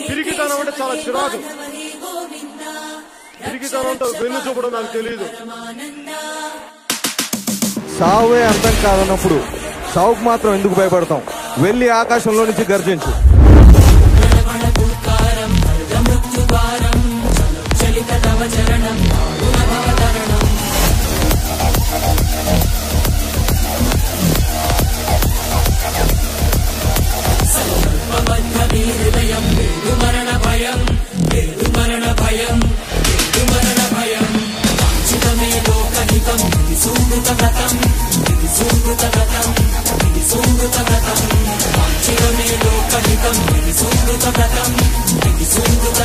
పిరికితనం అంటే చాలా చిరాకు. పిరికితనంతో వెన్ను చూపడం నాకు తెలియదు సావే అర్థం కాదన్నప్పుడు సావుకు మాత్రం ఎందుకు భయపడతాం? వెళ్ళి ఆకాశంలో నుంచి గర్జించు. सुन्दृत रथं सुन्दृत रथं मे लोकहितं यदि सुन्दृत रथं यदि सुन्दृत